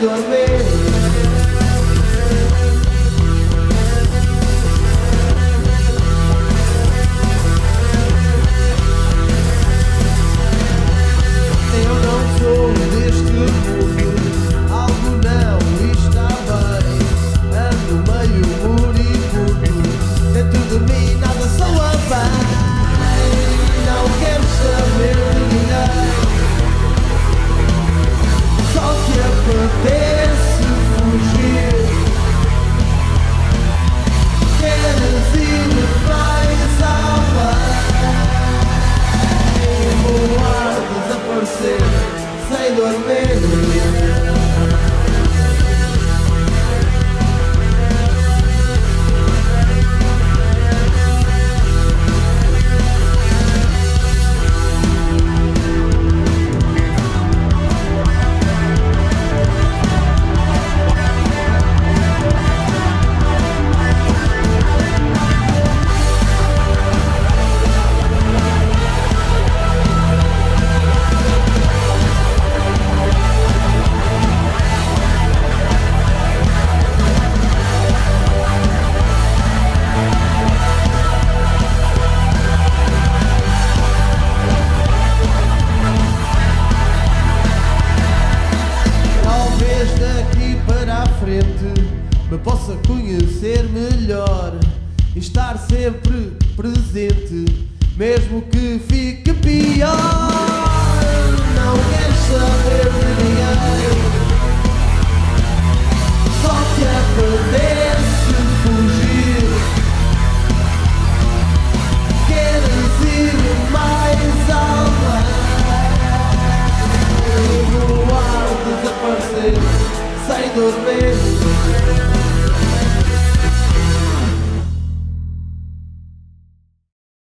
dormir. me possa conhecer melhor e estar sempre presente, mesmo que fique pior. Não queres saber de ninguém, só te apetece fugir. Queres ir mais além? O ar desaparecer, sem dormir.